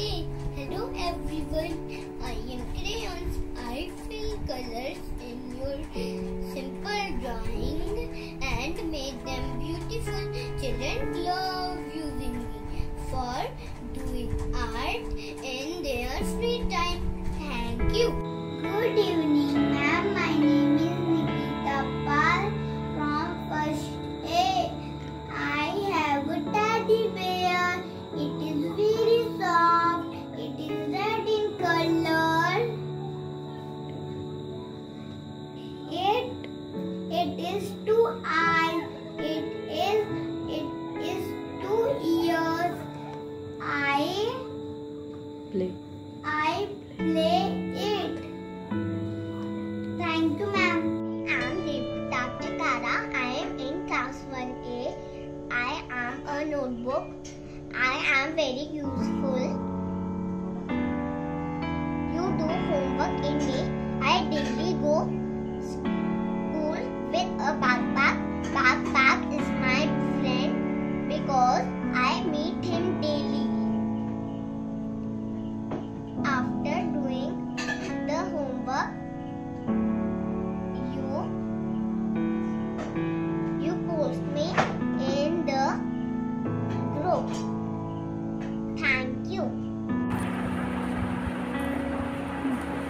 Hey, hello everyone. I am crayons. I fill colors in your simple drawing and make them beautiful. Children love is two eyes. It is it is two ears. I play. I play it. Thank you, ma'am. I'm Deepta Chakara. I am in class 1A. I am a notebook. I am very useful. You do homework in me. I daily go school with a backpack. Backpack is my friend because I meet him daily. After doing the homework, you you post me in the group. Thank you.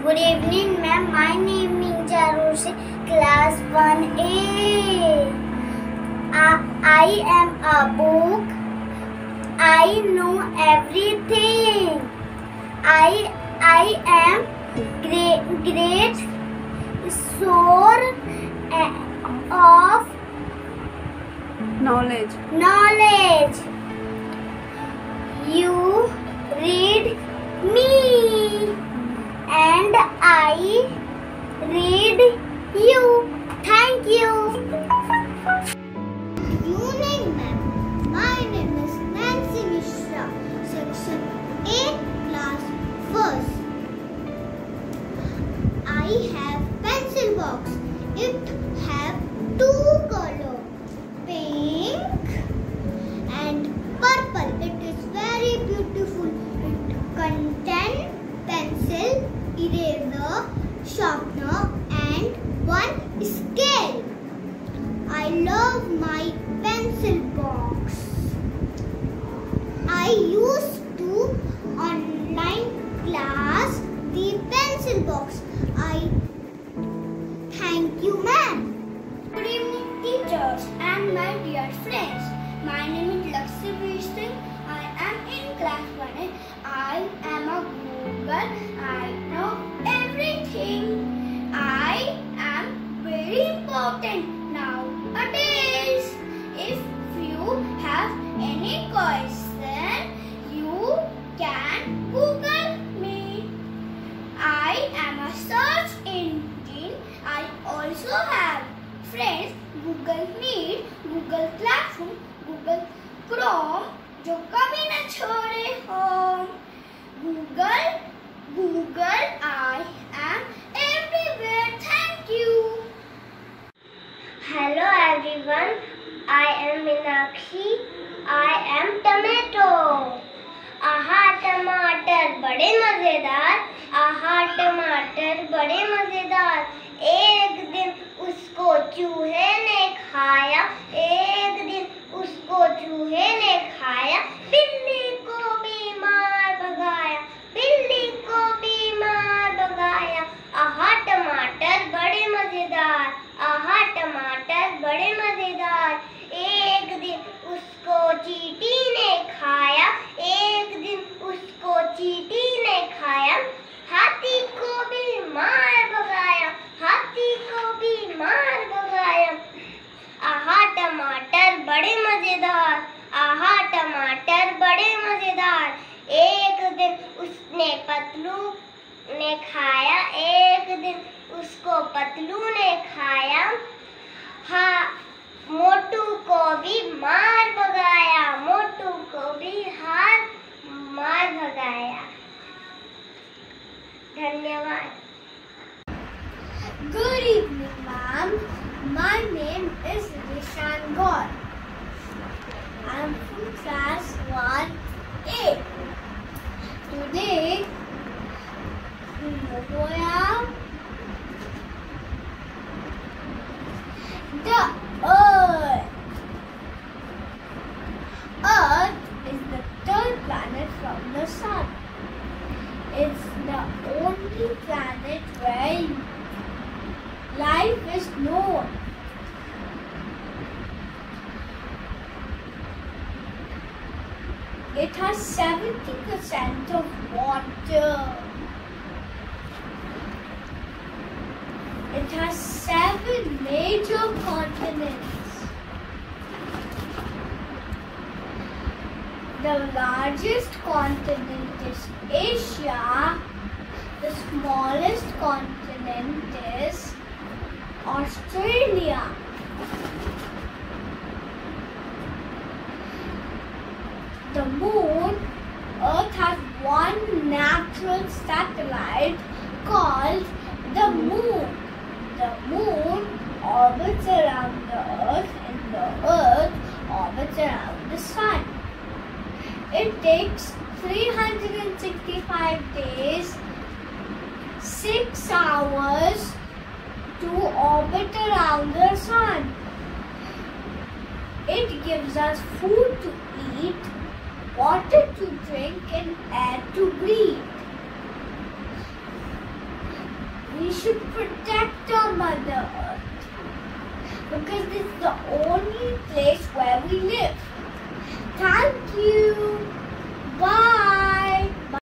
Good evening, ma'am. My name is Jarushi, class 1A. I, I am a book. I know everything. I I am great great source eh, of Knowledge. knowledge. You read me and I used to online class the pencil box. I thank you, ma'am. Good evening, teachers and my dear friends. My name is Lakshmi Singh. I am in class 1 I am a Google. I know everything. I am very important nowadays. If you have any question, also have friends Google Meet, Google Classroom, Google Chrome जो कभी न छोड़े हो Google, Google, I am everywhere. Thank you. Hello everyone. I am Minakshi. I am tomato. आहा टमाटर बड़े मज़ेदार आहा टमाटर बड़े मज़ेदार चूहे ने खाया एक दिन उसको चूहे ने खाया बिल्ली को बीमार भगाया बिल्ली को बीमार भगाया आहा टमाटर बड़े मज़ेदार आहा टमाटर बड़े मज़ेदार एक दिन उसको चींटी ने खाया एक दिन उसको चींटी ने खाया हाथी को भी मार भगाया हाथी को भी मार भगाया आहा टमाटर बड़े मज़ेदार आहा टमाटर बड़े मज़ेदार एक दिन उसने पतलू ने खाया एक दिन उसको पतलू ने खाया हाँ मोटू को भी मार भगाया मोटू को भी हार मार भगाया धन्यवाद Good evening, ma'am. My name is Nishan Gaur. I am class 1A. today who The Earth. Earth is the third planet from the Sun. It's the only planet where life is known. It has 70% of water. It has seven major continents. The largest continent is Asia. The smallest continent is Australia. The moon, Earth has one natural satellite called the moon. The moon orbits around the Earth and the Earth orbits around the sun. It takes 365 days, 6 hours to orbit around the sun. It gives us food to eat water to drink and air to breathe. We should protect our Mother Earth because this is the only place where we live. Thank you. Bye.